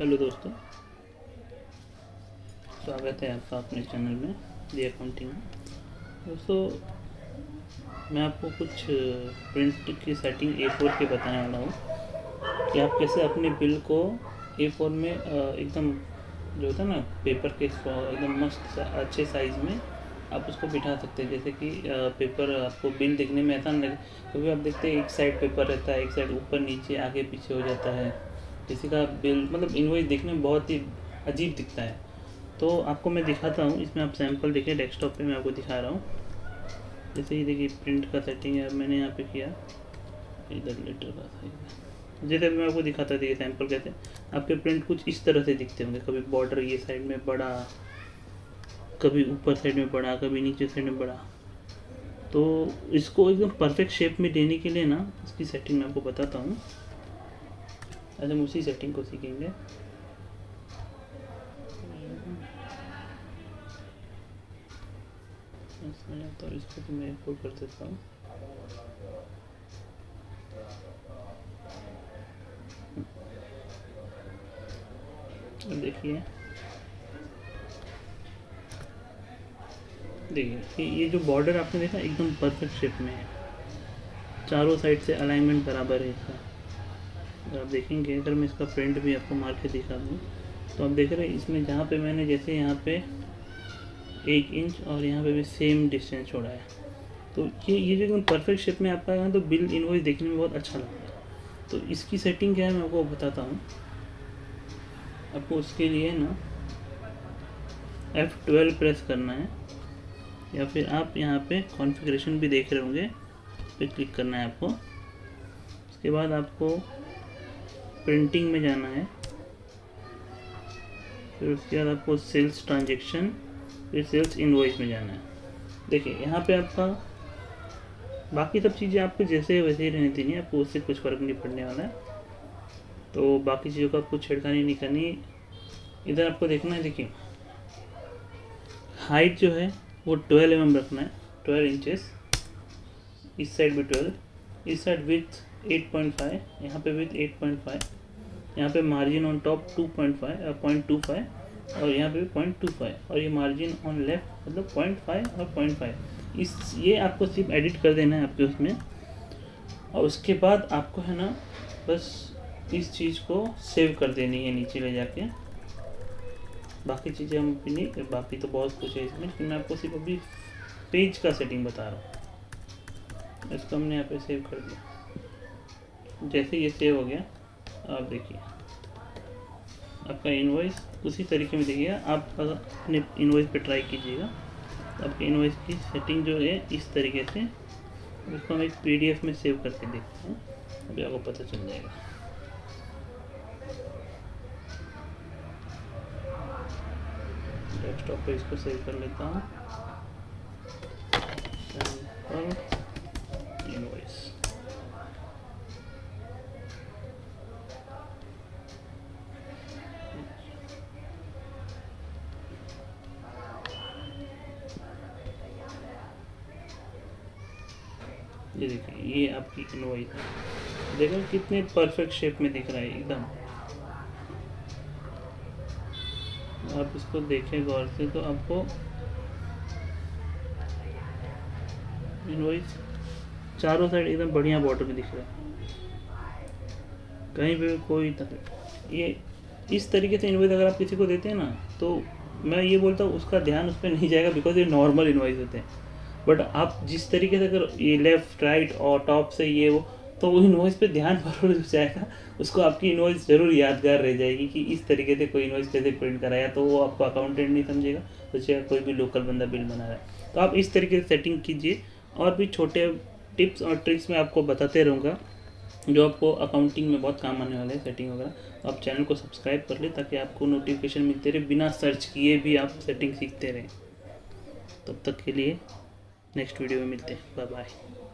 Hello दोस्तों। स्वागत है आपका अपने चैनल में दी अकाउंटिंग में दोस्तों, मैं आपको कुछ प्रिंट की सेटिंग ए फोर के बताने वाला हूँ कि आप कैसे अपने बिल को ए फोर में एकदम जो होता है ना पेपर के एकदम मस्त अच्छे साइज़ में आप उसको बिठा सकते हैं। जैसे कि पेपर आपको बिल देखने में ऐसा नहीं क्योंकि आप देखते हैं एक साइड पेपर रहता है, एक साइड ऊपर नीचे, आगे पीछे हो जाता है। किसी का बिल मतलब इनवॉइस देखने में बहुत ही अजीब दिखता है। तो आपको मैं दिखाता हूँ, इसमें आप सैंपल देखिए डेस्कटॉप पे मैं आपको दिखा रहा हूँ। जैसे ही देखिए प्रिंट का सेटिंग है, मैंने यहाँ पे किया। इधर लेटर का। जैसे मैं आपको दिखाता देखिए सैंपल कैसे। आपके प्रिंट कुछ इस तरह से दिखते होंगे। कभी बॉर्डर ये साइड में बड़ा, कभी ऊपर साइड में बड़ा, कभी नीचे साइड में बड़ा। तो इसको एकदम परफेक्ट शेप में देने के लिए ना, इसकी सेटिंग मैं आपको बताता हूँ। आज हम उसी सेटिंग को सीखेंगे। तो इसको तो मैं इंपोर्ट कर देता हूँ। देखिए। देखिए, ये- जो बॉर्डर आपने देखा, एकदम परफेक्ट शेप में है। चारों साइड से अलाइनमेंट बराबर है इसका। आप देखेंगे, अगर मैं इसका प्रिंट भी आपको मार के दिखा दूँ तो आप देख रहे हैं, इसमें जहाँ पे मैंने जैसे यहाँ पे एक इंच और यहाँ पे भी सेम डिस्टेंस छोड़ा है। तो ये ये जो एकदम परफेक्ट शेप में आपका है तो बिल इनवॉइस देखने में बहुत अच्छा लगता है। तो इसकी सेटिंग क्या है, मैं आपको बताता हूँ। आपको उसके लिए ना एफ़ ट्वेल्व प्रेस करना है, या फिर आप यहाँ पे कॉन्फ़िगरेशन भी देख रहे होंगे पर क्लिक करना है आपको। उसके बाद आपको प्रिंटिंग में जाना है। फिर उसके बाद आपको सेल्स ट्रांजेक्शन फिर सेल्स इनवॉइस में जाना है। देखिए, यहाँ पे आपका बाकी सब चीज़ें आपको जैसे वैसे ही रहनी थी नहीं आपको उससे कुछ फ़र्क नहीं पड़ने वाला है। तो बाकी चीज़ों का आपको छेड़खानी नहीं करनी इधर आपको देखना है, देखिए। हाइट जो है, वो ट्वेल्व एम रखना है ट्वेल्व इंचेस इस साइड भी ट्वेल्व इस side with eight point five यहाँ पे विथ एट पॉइंट फाइव यहाँ पे margin on top two point five point two five और यहाँ पे पॉइंट टू फाइव और ये मार्जिन ऑन लेफ़्ट मतलब पॉइंट फाइव और पॉइंट फाइव इस, ये आपको सिर्फ़ एडिट कर देना है आपके उसमें, और उसके बाद आपको है ना, बस इस चीज़ को सेव कर देनी है नीचे ले जाके। बाकी चीज़ें हम नहीं बाकी तो बहुत कुछ है इसमें, लेकिन मैं आपको सिर्फ़ अभी पेज का सेटिंग बता रहा हूँ। इसको हमने यहाँ पे सेव कर दिया। जैसे ये सेव हो गया, आप देखिए। आपका इनवॉइस उसी तरीके में देखिएगा, आप अपने इनवॉइस पे ट्राई कीजिएगा। आपके इनवॉइस की सेटिंग जो है, इस तरीके से उसको हम एक पीडीएफ में सेव करके देखते हैं। अभी आपको पता चल जाएगा। डेस्कटॉप पे इसको सेव कर लेता हूँ। ये देखिए, ये आपकी इनवाइस है। देखो कितने परफेक्ट शेप में दिख रहा है, एकदम। आप इसको देखें गौर से तो आपको इनवॉइस चारों साइड एकदम बढ़िया बॉर्डर में दिख रहा है। कहीं भी कोई तक ये इस तरीके से इनवाइस अगर आप किसी को देते हैं ना तो मैं ये बोलता हूँ, उसका ध्यान उस पर नहीं जाएगा बिकॉज़ ये नॉर्मल इनवॉइस होते हैं। बट आप जिस तरीके से अगर ये लेफ़्ट राइट और टॉप से ये वो तो वो इनवॉइस पे ध्यान ज़रूर जाएगा। उसको आपकी इन्वॉइस ज़रूर यादगार रह जाएगी कि इस तरीके से कोई इन्वॉइस कैसे प्रिंट कराया तो वो आपको अकाउंटेंट नहीं समझेगा। सोचेगा कोई भी लोकल बंदा बिल बना रहा है। तो आप इस तरीके से सेटिंग कीजिए। और भी छोटे टिप्स और ट्रिक्स मैं आपको बताते रहूँगा, जो आपको अकाउंटिंग में बहुत काम आने वाले हैं सेटिंग वगैरह। तो आप चैनल को सब्सक्राइब कर लें, ताकि आपको नोटिफिकेशन मिलते रहे। बिना सर्च किए भी आप सेटिंग सीखते रहें। तब तक के लिए नेक्स्ट वीडियो में मिलते हैं। Bye bye